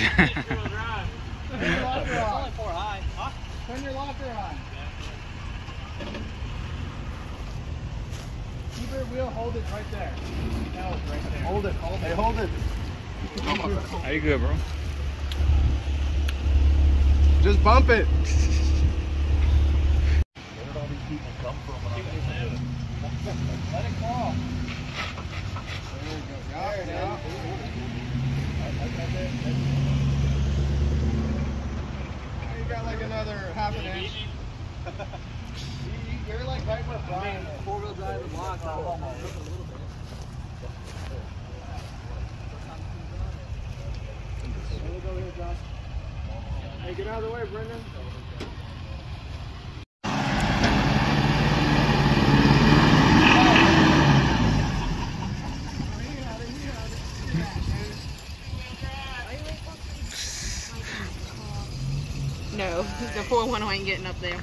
Turn your locker on. Huh? Turn your locker on. Keep your wheel, hold it right there. No, right there. Hold it, hold it. Hey, hold it. How you good, bro? Just bump it. Let it crawl. There we go. Got it now. You got like another half an inch. You- You're like right where Brian. Four wheel drive and lock. I'll almost a little bit. Hey, get out of the way, Brendan. No, the 411 ain't getting up there.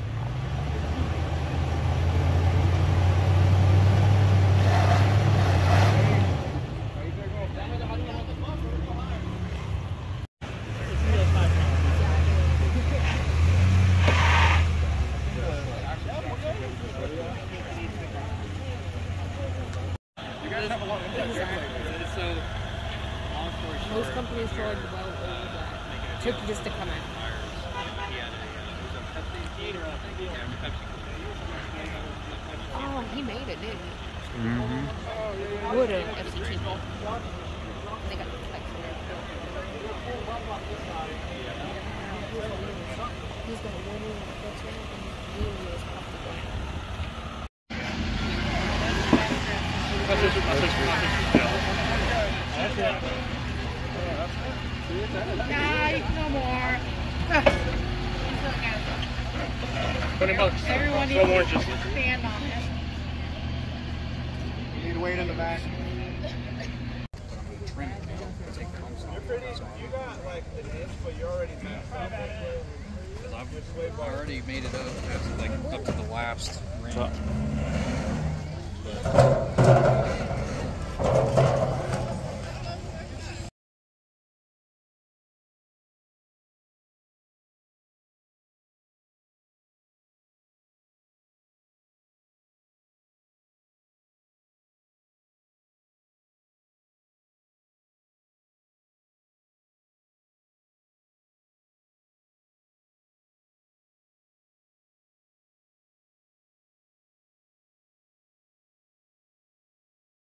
Most companies charge well over that. Took just to come out. Oh, he made it, didn't he? Mm-hmm. Would have FCT. They got the flex there. He's got a one wheel and the Guys, no more. Twenty bucks. Everyone needs Twelve to oranges. stand on it. You need weight in the back. I've already made it up like up to the last ramp.